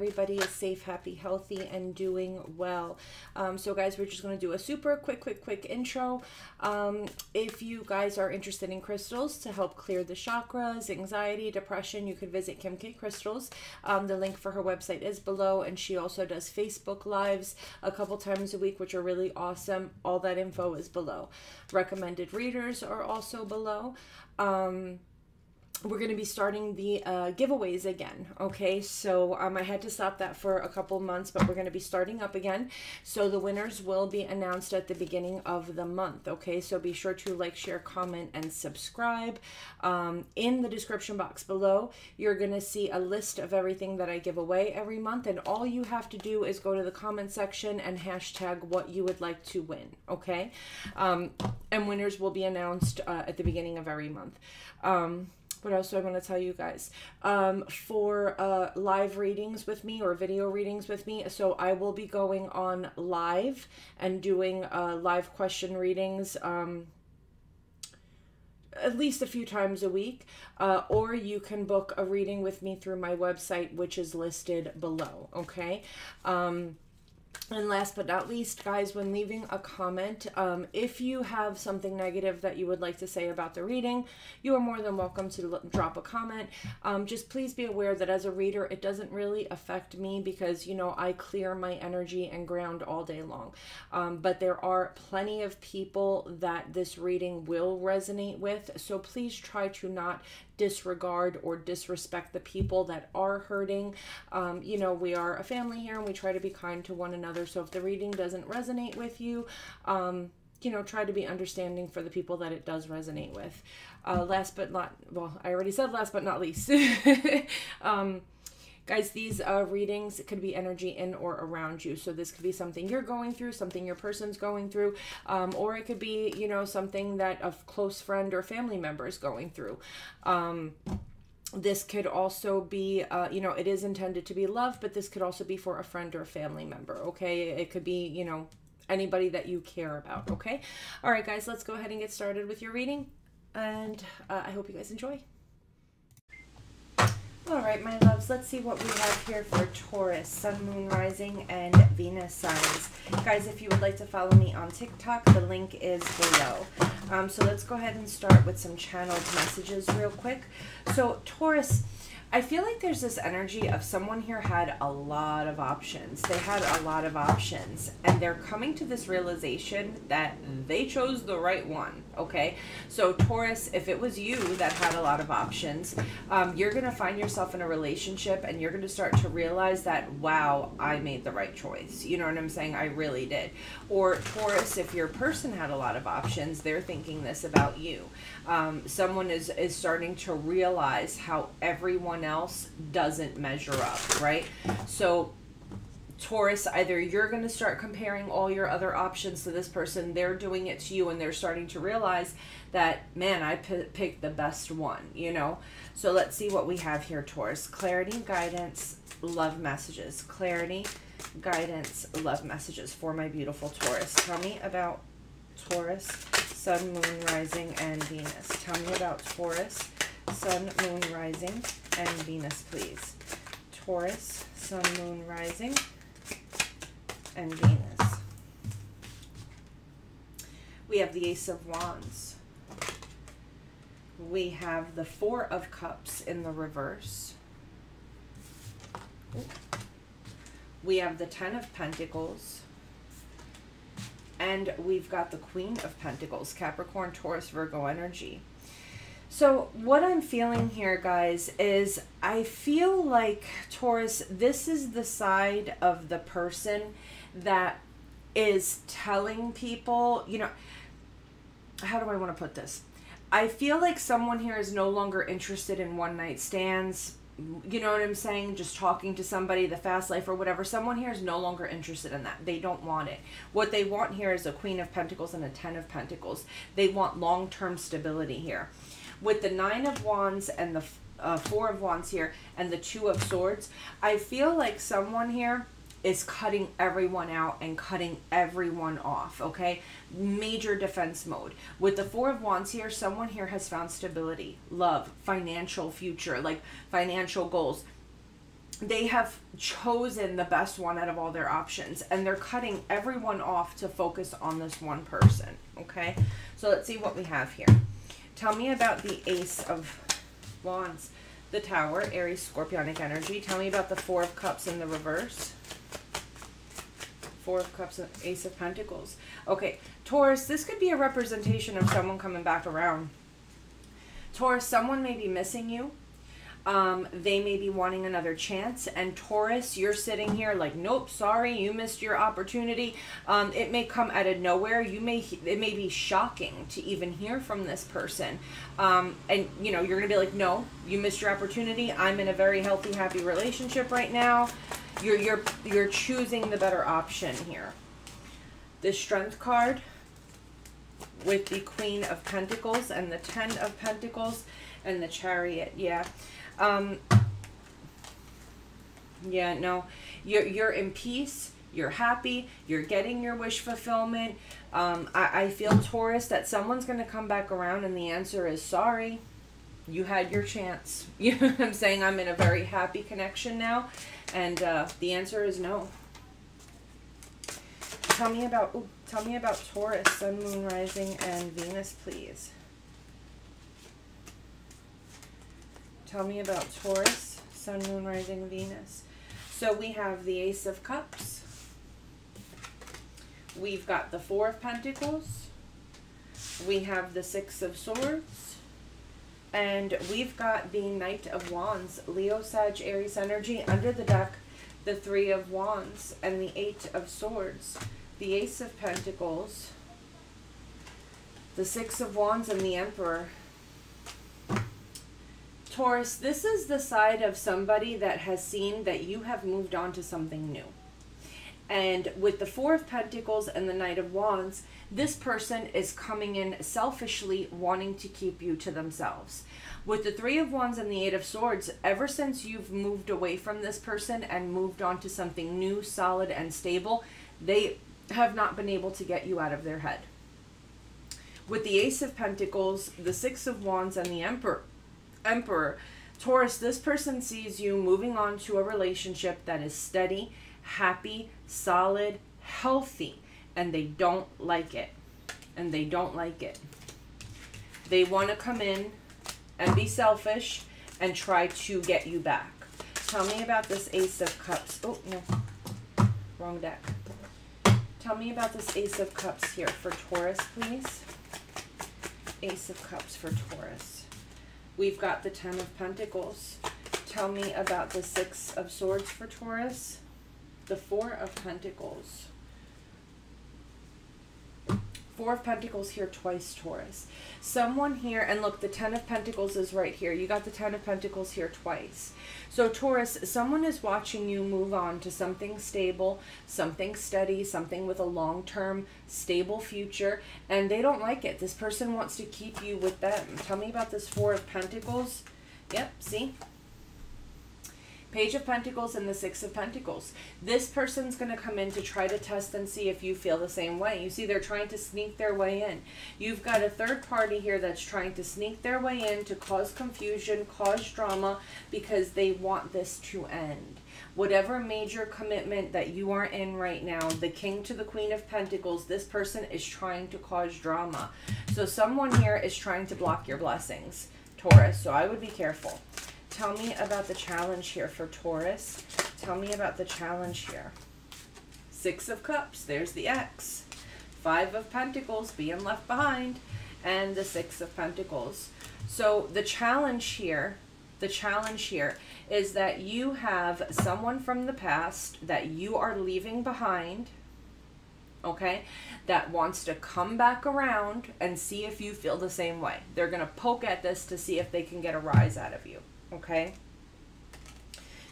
everybody is safe, happy, healthy, and doing well. Um, so, guys, we're just going to do a super quick, quick, quick intro. Um, if you guys are interested in crystals to help clear the chakras, anxiety, depression, you could visit Kim Kay Krystals. Um, the link for her website is below, and she also does Facebook Lives a couple times a week, which are really awesome. All that info is below. Recommended readers are also below. Um, we're going to be starting the uh, giveaways again okay? So um, i had to stop that for a couple months but we're going to be starting up again. So the winners will be announced at the beginning of the month okay? So be sure to like share comment and subscribe. Um, in the description box below you're going to see a list of everything that i give away every month and all you have to do is go to the comment section and hashtag what you would like to win okay? Um, and winners will be announced uh, at the beginning of every month. Um, what else do I want to tell you guys? Um, for uh, live readings with me or video readings with me, so I will be going on live and doing uh, live question readings. Um, at least a few times a week, uh, or you can book a reading with me through my website, which is listed below. Okay. Um, and last but not least, guys, when leaving a comment, um, if you have something negative that you would like to say about the reading, you are more than welcome to drop a comment. Um, just please be aware that as a reader, it doesn't really affect me because, you know, I clear my energy and ground all day long. Um, but there are plenty of people that this reading will resonate with. So please try to not disregard or disrespect the people that are hurting. Um, you know, we are a family here and we try to be kind to one another. So if the reading doesn't resonate with you, um, you know, try to be understanding for the people that it does resonate with. Uh, last but not, well, I already said last but not least. um, Guys, these uh, readings could be energy in or around you. So this could be something you're going through, something your person's going through, um, or it could be, you know, something that a close friend or family member is going through. Um, this could also be uh, you know it is intended to be love but this could also be for a friend or a family member okay? It could be you know anybody that you care about okay? All right guys let's go ahead and get started with your reading and uh, i hope you guys enjoy all right, my loves, let's see what we have here for Taurus, Sun, Moon, Rising, and Venus signs. Guys, if you would like to follow me on TikTok, the link is below. Um, so let's go ahead and start with some channeled messages real quick. So Taurus, I feel like there's this energy of someone here had a lot of options. They had a lot of options, and they're coming to this realization that they chose the right one. Okay, so Taurus, if it was you that had a lot of options, um, you're gonna find yourself in a relationship, and you're gonna start to realize that wow, I made the right choice. You know what I'm saying? I really did. Or Taurus, if your person had a lot of options, they're thinking this about you. Um, someone is is starting to realize how everyone else doesn't measure up, right? So Taurus, either you're going to start comparing all your other options to this person, they're doing it to you, and they're starting to realize that, man, I picked the best one, you know? So let's see what we have here, Taurus. Clarity, guidance, love messages. Clarity, guidance, love messages for my beautiful Taurus. Tell me about Taurus, Sun, Moon, Rising, and Venus. Tell me about Taurus, Sun, Moon, Rising, and Venus, please. Taurus, Sun, Moon, Rising, and Venus. We have the Ace of Wands. We have the Four of Cups in the reverse. We have the Ten of Pentacles. And we've got the Queen of Pentacles, Capricorn, Taurus, Virgo energy. So, what I'm feeling here, guys, is I feel like Taurus, this is the side of the person that is telling people, you know, how do I want to put this? I feel like someone here is no longer interested in one night stands. You know what I'm saying? Just talking to somebody, the fast life or whatever. Someone here is no longer interested in that. They don't want it. What they want here is a Queen of Pentacles and a Ten of Pentacles. They want long term stability here with the nine of wands and the uh, four of wands here and the two of swords i feel like someone here is cutting everyone out and cutting everyone off okay? Major defense mode. With the four of wands here someone here has found stability love financial future like financial goals. They have chosen the best one out of all their options and they're cutting everyone off to focus on this one person okay? So let's see what we have here tell me about the ace of wands. The tower aries scorpionic energy. Tell me about the four of cups in the reverse. Four of cups and ace of pentacles. Okay taurus this could be a representation of someone coming back around. Taurus someone may be missing you um, they may be wanting another chance. And Taurus, you're sitting here like, nope, sorry, you missed your opportunity. Um, it may come out of nowhere. You may it may be shocking to even hear from this person. Um, and you know, you're gonna be like, no, you missed your opportunity. I'm in a very healthy, happy relationship right now. You're you're you're choosing the better option here. The Strength card with the Queen of Pentacles and the Ten of Pentacles and the Chariot. Yeah. Um, yeah, no, you're, you're in peace. You're happy. You're getting your wish fulfillment. Um, I, I feel, Taurus, that someone's going to come back around and the answer is sorry. You had your chance. You know what I'm saying? I'm in a very happy connection now. And uh, the answer is no. Tell me about, ooh, tell me about Taurus, Sun, Moon, Rising, and Venus, please. Tell me about Taurus, Sun, Moon, Rising, Venus. So we have the Ace of Cups. We've got the Four of Pentacles. We have the Six of Swords. And we've got the Knight of Wands, Leo, Sag, Aries energy. Under the deck, the Three of Wands and the Eight of Swords. The Ace of Pentacles, the Six of Wands, and the Emperor. Taurus, this is the side of somebody that has seen that you have moved on to something new. And with the Four of Pentacles and the Knight of Wands, this person is coming in selfishly wanting to keep you to themselves. With the Three of Wands and the Eight of Swords, ever since you've moved away from this person and moved on to something new, solid, and stable, they have not been able to get you out of their head. With the Ace of Pentacles, the Six of Wands, and the Emperor, Emperor. Taurus, this person sees you moving on to a relationship that is steady, happy, solid, healthy, and they don't like it. And they don't like it. They want to come in and be selfish and try to get you back. Tell me about this Ace of Cups. Oh, no. Wrong deck. Tell me about this Ace of Cups here for Taurus, please. Ace of Cups for Taurus. We've got the Ten of Pentacles. Tell me about the Six of Swords for Taurus. The Four of Pentacles. Four of Pentacles here twice, Taurus. Someone here, and look, the Ten of Pentacles is right here. You got the Ten of Pentacles here twice. So, Taurus, someone is watching you move on to something stable, something steady, something with a long-term, stable future, and they don't like it. This person wants to keep you with them. Tell me about this Four of Pentacles. Yep, see? Page of Pentacles and the Six of Pentacles. This person's going to come in to try to test and see if you feel the same way. You see, they're trying to sneak their way in. You've got a third party here that's trying to sneak their way in to cause confusion, cause drama, because they want this to end. Whatever major commitment that you are in right now, the King to the Queen of Pentacles, this person is trying to cause drama. So someone here is trying to block your blessings, Taurus. So I would be careful. Tell me about the challenge here for Taurus. Tell me about the challenge here. Six of Cups. There's the X. Five of Pentacles being left behind. And the Six of Pentacles. So the challenge here, the challenge here is that you have someone from the past that you are leaving behind okay, that wants to come back around and see if you feel the same way. They're going to poke at this to see if they can get a rise out of you okay?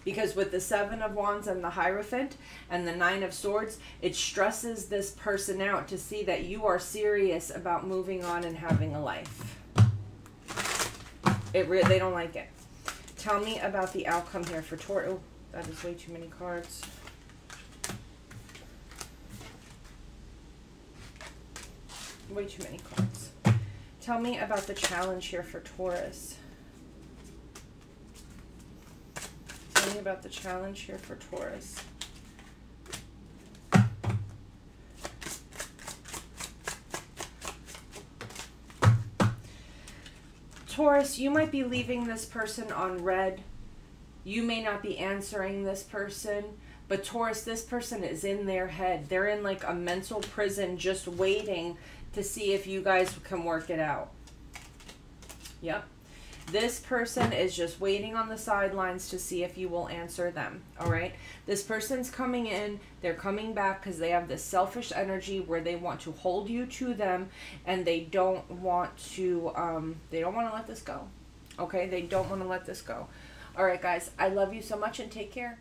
Because with the Seven of Wands and the Hierophant and the Nine of Swords, it stresses this person out to see that you are serious about moving on and having a life. It re they don't like it. Tell me about the outcome here for Taurus. Oh, that is way too many cards. Way too many cards. Tell me about the challenge here for Taurus. About the challenge here for Taurus. Taurus, you might be leaving this person on read. You may not be answering this person. But Taurus, this person is in their head. They're in like a mental prison just waiting to see if you guys can work it out. Yep. This person is just waiting on the sidelines to see if you will answer them. All right. This person's coming in. They're coming back because they have this selfish energy where they want to hold you to them and they don't want to, um, they don't want to let this go. Okay. They don't want to let this go. All right, guys. I love you so much and take care.